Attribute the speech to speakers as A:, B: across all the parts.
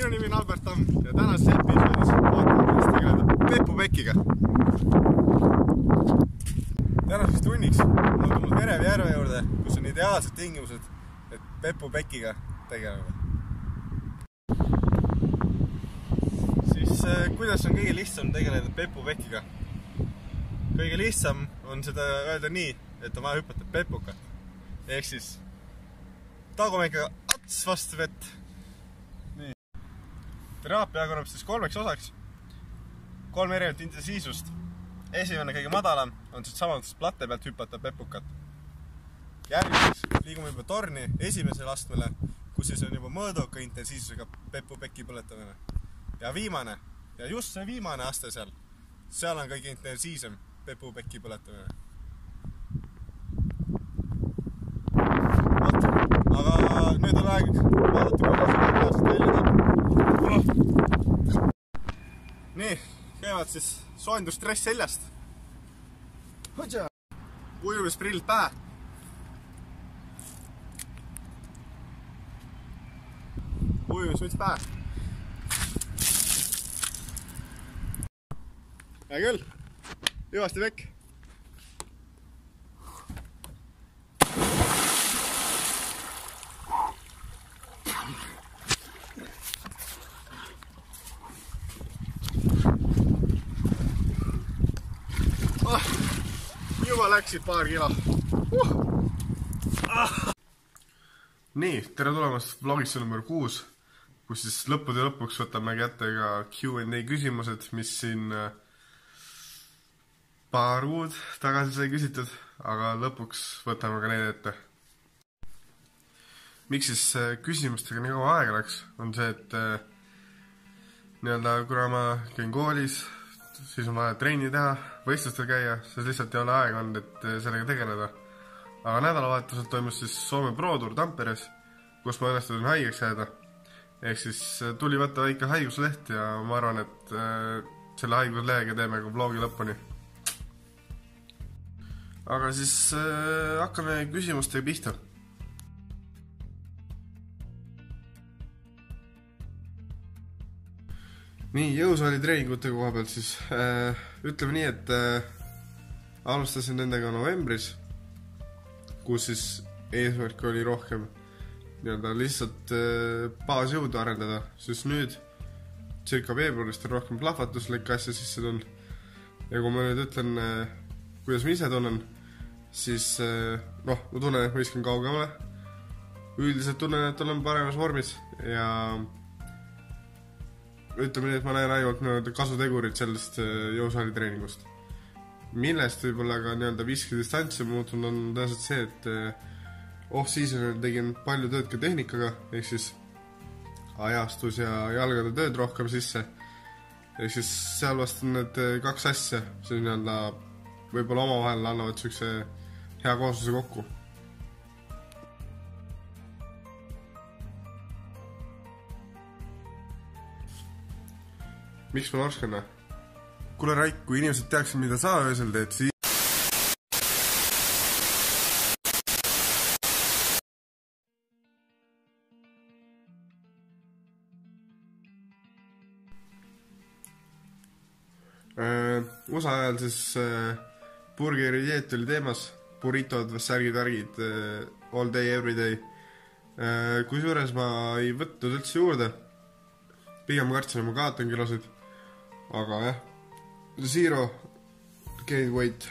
A: minu nimi on Albert Tamm ja tänases episoodis vaatame, kuidas tegeleda Pepu Pekiga. tänaseks tunniks olen tulnud Verevi järve juurde, kus on ideaalsed tingimused, et Pepu Pekiga tegeleda. siis eh, kuidas on kõige lihtsam tegeleda Pepu Pekiga? kõige lihtsam on seda öelda nii, et on vaja hüpata pepukat. ehk siis tagumikuga ats vastu vett. Teraapia jaguneb siis kolmeks osaks. kolm erinevat intensiivsust. esimene, kõige madalam, on siit samadest platte pealt hüpata pepukat. järgmiseks liigume juba torni esimesele astmele, kus siis on juba mõõduka intensiivsusega pepupeki põletamine. ja viimane ja just see viimane aste seal, seal on kõige intensiivsem pepupeki põletamine vot, aga nüüd on aeg vaadata, kuidas see reaalselt välja näeb. Nii, käivad siis soojendusdress seljast. ujumisprill pähe. ujumismüts pähe. hea küll, hüvasti pekk läksid paar kilo uh. ah. nii, tere tulemast vlogisse number kuus, kus siis lõppude lõpuks võtame kätte ka Q&A küsimused, mis siin äh, paar kuud tagasi sai küsitud, aga lõpuks võtame ka need ette. miks siis äh, küsimustega nii kaua aega läks, on see, et äh, nii-öelda kuna ma käin koolis, siis on vaja trenni teha, võistlustel käia, siis lihtsalt ei ole aega olnud, et eh, sellega tegeleda. aga nädalavahetusel toimus siis Soome Pro Tour Tamperes, kus ma õnnestusin haigeks jääda. ehk siis eh, tuli võtta väike haigusleht ja ma arvan, et äh, selle haiguslehega teeme ka vlogi lõpuni. aga siis hakkame küsimustega pihta nii, jõusaali treeningute koha pealt siis äh, ütleme nii, et äh, alustasin nendega novembris, kus siis eesmärk oli rohkem nii-öelda lihtsalt äh, baasjõudu arendada, siis nüüd circa veebruarist on rohkem plahvatuslikke asju sisse tulnud. ja kui ma nüüd ütlen äh,, kuidas ma ise tunnen, siis äh, noh, ma tunnen, et ma viskan kaugemale. üldiselt tunnen, et olen paremas vormis ja ütleme nii, et ma näen ainult nii-öelda kasutegurit sellest äh, jõusaali treeningust. millest võib-olla ka nii-öelda viskidistantsi muutunud on tõenäoliselt see, et äh, off-season'il tegin palju tööd ka tehnikaga, ehk siis ajastus ja jalgade tööd rohkem sisse. ehk siis seal vast on need äh, kaks asja, see nii-öelda võib-olla omavahel annavad siukse hea koosluse kokku miks ma norskan või? kuule Raik, kui inimesed teaksid, mida sa öösel teed, siis äh, USA ajal siis äh, burgeri dieet oli teemas, burritod, särgid-värgid äh,, all day, every day äh,. kusjuures ma ei võtnud üldse juurde, pigem kartsin, et ma kaotan kilosid aga jah, zero gain weight.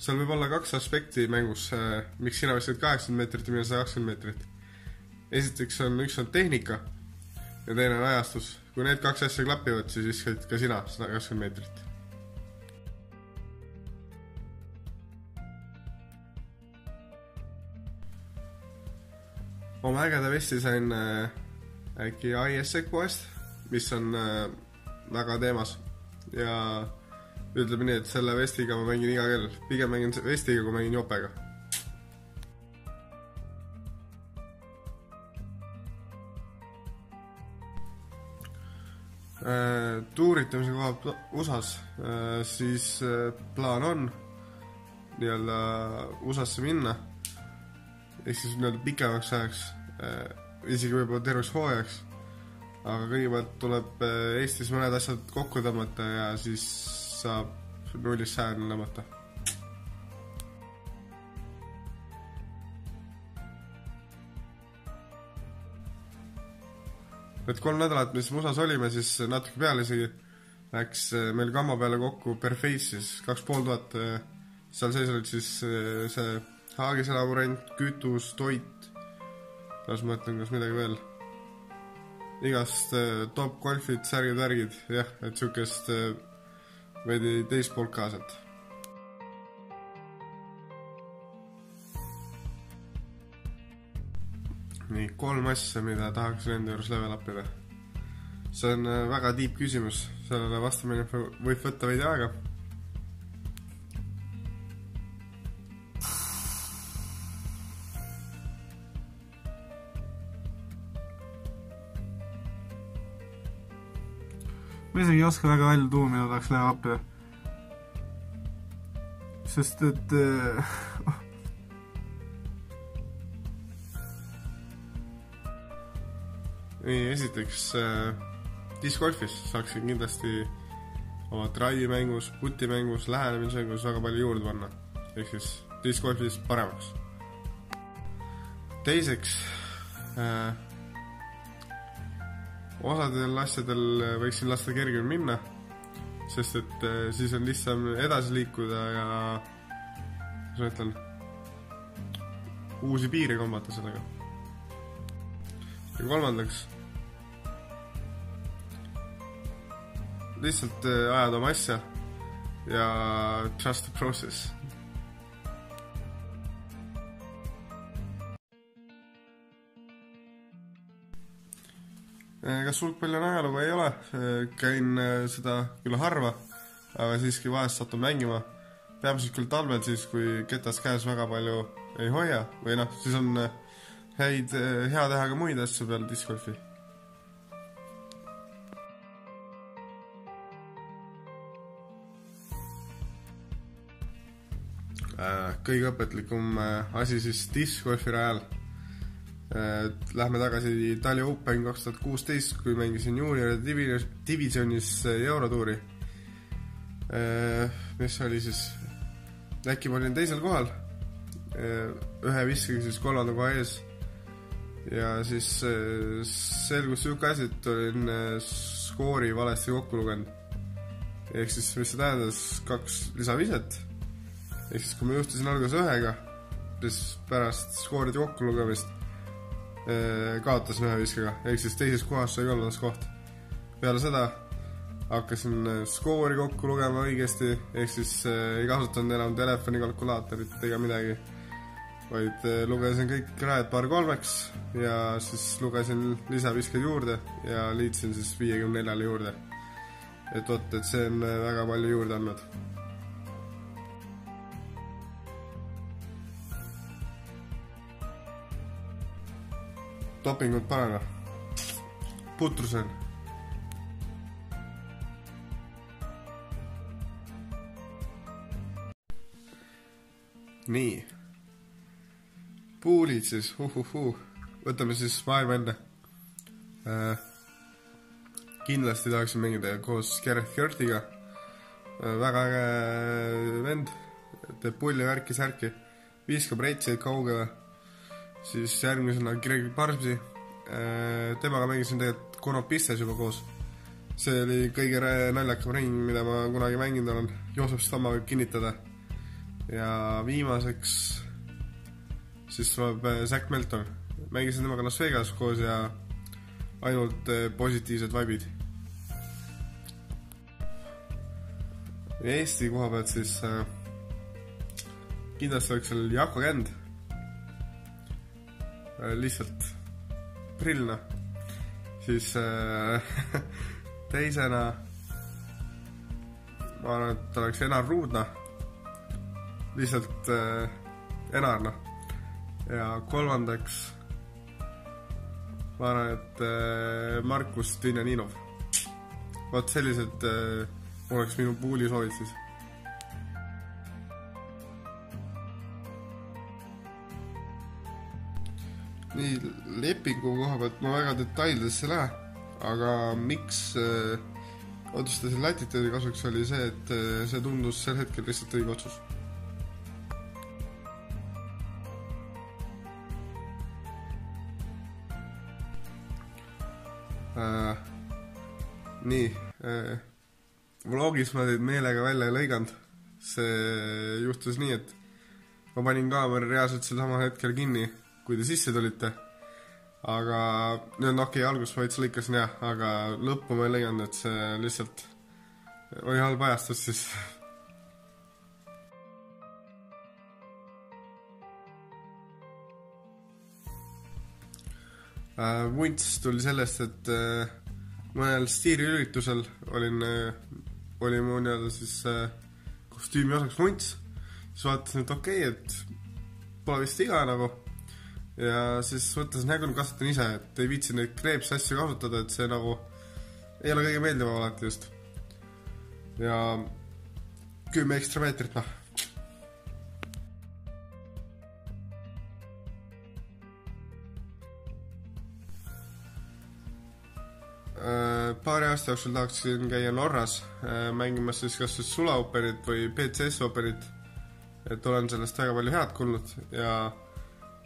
A: seal võib olla kaks aspekti mängus, miks sina viskad kaheksakümmend meetrit ja mina sada kakskümmend meetrit. esiteks on, üks on tehnika ja teine on ajastus. kui need kaks asja klapivad, siis viskad ka sina sada kakskümmend meetrit oma ägeda vesti sain äh, äkki ISEC poest, mis on äh, väga teemas. Ja ütleme nii, et selle vestiga ma mängin iga kell, pigem mängin vestiga, kui mängin jopega. äh, tuuritamise koha pealt USA-s äh,, siis äh, plaan on nii-öelda USA-sse minna, ehk siis nii-öelda pikemaks ajaks äh,, isegi võib-olla terveks hooajaks, aga kõigepealt tuleb äh, Eestis mõned asjad kokku tõmmata ja siis saab nullist sajani tõmmata Need kolm nädalat, mis me USA-s olime, siis natuke peale isegi, läks äh, meil kamma peale kokku per face siis kaks pool tuhat. seal sees olid siis see Haagis elav rent, kütus, toit, las ma mõtlen, kas midagi veel. igast äh, top golfid, särgid, värgid, jah, et siukest äh, veidi teist poolt ka sealt nii, kolm asja, mida tahaks enda juures level up ida. see on äh, väga deep küsimus, sellele vastamine võib võtta veidi aega.
B: Ma isegi ei oska väga välja tuua, mida tahaks up ida. sest et äh,
A: nii, esiteks äh, discgolfis saaksin kindlasti oma drive'i mängus, puti mängus, lähenemismängus väga palju juurde panna. ehk siis discgolfis paremaks. teiseks äh, osadel asjadel võiksin lasta kergemini minna, sest et äh, siis on lihtsam edasi liikuda ja kuidas ma ütlen, uusi piire kombata sellega. ja kolmandaks, lihtsalt äh, ajada oma asja ja trust the process. Kas sulgpalli on ajalugu? ei ole, käin äh, seda küll harva, aga siiski vahest satun mängima. peamiselt küll talvel siis, kui ketas käes väga palju ei hoia või noh, siis on äh, häid, hea teha ka muid asju peale discgolfi. kõige õpetlikum asi siis discgolfi rajal Lähme tagasi Itaalia Open kaks tuhat kuusteist, kui mängisin juunioride divi-, divisjonis Eurotuuri. mis oli siis, äkki ma olin teisel kohal, ühe viskega siis kolmanda koha ees. ja siis selgus sihuke asi, et olin skoori valesti kokku lugenud. ehk siis, mis see tähendas, kaks lisaviset. ehk siis, kui ma juhtisin alguses ühega, siis pärast skooride kokku lugemist kaotasin ühe viskega, ehk siis teises kohas sai kolmandas koht. peale seda hakkasin skoori kokku lugema õigesti, ehk siis äh, ei kasutanud enam telefoni kalkulaatorit ega midagi, vaid äh, lugesin kõik rajad paar kolmeks ja siis lugesin lisavisked juurde ja liitsin siis viiekümne neljale juurde. et vot, et see on väga palju juurde andnud dopingut parana. putrusen. nii. puulid siis, uhuhuu. võtame siis maailma enne äh,. kindlasti tahaksin mängida koos Gareth Gertiga äh,. väga äge vend, teeb pulli värki, särki, viskab reitseid kaugele siis järgmisena Greg Parsby, temaga mängisin tegelikult Konopistes juba koos. see oli kõige naljakam ring, mida ma kunagi mänginud olen, Joosep Stamma võib kinnitada. ja viimaseks siis tuleb Zack Melton, mängisin temaga Las Vegas koos ja ainult positiivsed vibid. Eesti koha pealt siis äh, kindlasti oleks seal Jako Känd lihtsalt prillne. siis äh, teisena ma arvan, et oleks Enar Ruudna. lihtsalt äh, Enar, noh. ja kolmandaks ma arvan, et äh, Markus Dünjaninov. vot sellised äh, oleks minu puuli soovitus nii, lepingu koha pealt ma väga detailidesse ei lähe, aga miks äh, otsustasin Lätiteedi kasuks, oli see, et äh, see tundus sel hetkel lihtsalt õige otsus. Äh, nii äh,, vlogis ma teid meelega välja ei lõiganud. see juhtus nii, et ma panin kaamera reaalselt sel samal hetkel kinni kui te sisse tulite. aga nii-öelda okei okay,, alguses ma veits lõikasin jah, aga lõppu ma ei leianud, et see lihtsalt oli halb ajastus siis äh,. vunts tuli sellest, et äh, mõnel stiiliüritusel olin äh,, oli mu nii-öelda siis äh, kostüümi osaks vunts. siis vaatasin, et okei okay,, et pole vist viga nagu ja siis mõtlesin, hea küll, kasutan ise, et ei viitsi neid kreepsasju kasutada, et see nagu ei ole kõige meeldivam alati just. ja kümme ekstra meetrit, noh. Äh, paari aasta jooksul tahaksin käia Norras äh, mängimas siis kas siis sulaooperit või BCS ooperit. et olen sellest väga palju head kuulnud ja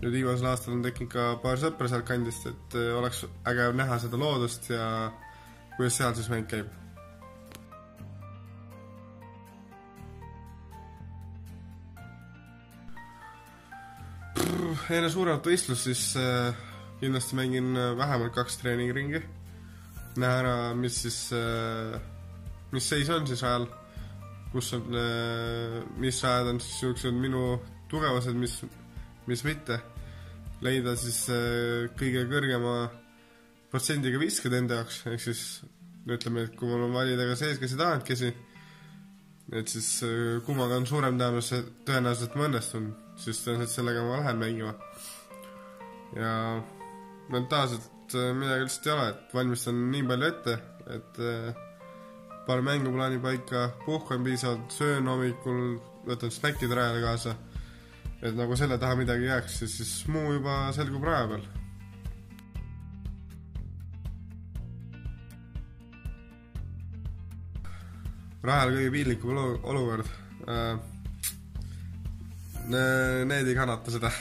A: nüüd viimasel aastal on tekkinud ka paar sõpra sealtkandist, et äh, oleks äge näha seda loodust ja kuidas seal siis mäng käib. enne suuremat võistlust siis äh, kindlasti mängin äh, vähemalt kaks treeningringi. näha ära, mis siis mis seis on siis ajal, kus on mis ajad on siis siuksed minu tugevused, mis mis mitte, leida siis äh, kõige kõrgema protsendiga viskad enda jaoks, ehk siis ütleme, et kui mul on valida kas eeskäsi, tagantkäsi, et siis äh, kummaga on suurem tõenäosus, et ma õnnestun, siis tõenäoliselt sellega ma lähen mängima. ja mentaalselt äh, midagi lihtsalt ei ole, et valmistan nii palju ette, et panen mänguplaani paika, puhkan piisavalt, söön hommikul, võtan snäkkid rajale kaasa et nagu selle taha midagi jääks, siis, muu juba selgub raja peal. rajal kõige piinlikum olu-, olukord äh,. Need ei kannata seda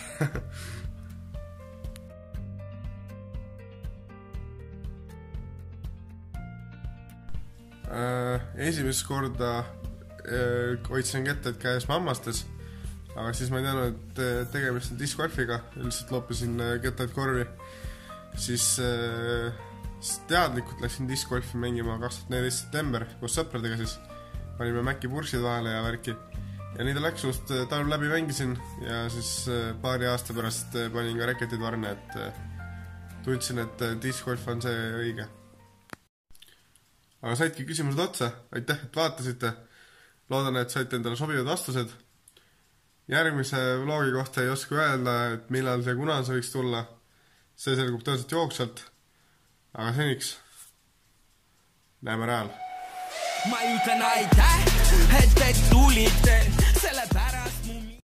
A: äh, esimest korda äh, hoidsin kettad käes mammastes aga siis ma ei teadnud, et eh, tegemist on discgolfiga, lihtsalt loppisin eh, kettaid korvi. siis, eh, siis teadlikult läksin discgolfi mängima kaks tuhat neliteist september koos sõpradega siis. panime Maci purksid vahele ja värki. ja nii ta läks, just talv läbi mängisin ja siis paari aasta pärast panin ka reketid varna, et tundsin, et discgolf on see õige. aga saidki küsimused otsa, aitäh, et vaatasite. loodan, et saite endale sobivad vastused järgmise vlogi kohta ei oska öelda, et millal see, kuna see võiks tulla. see selgub tõenäoliselt jooksvalt. aga seniks näeme rajal. ma ütlen aitäh, et te tulite.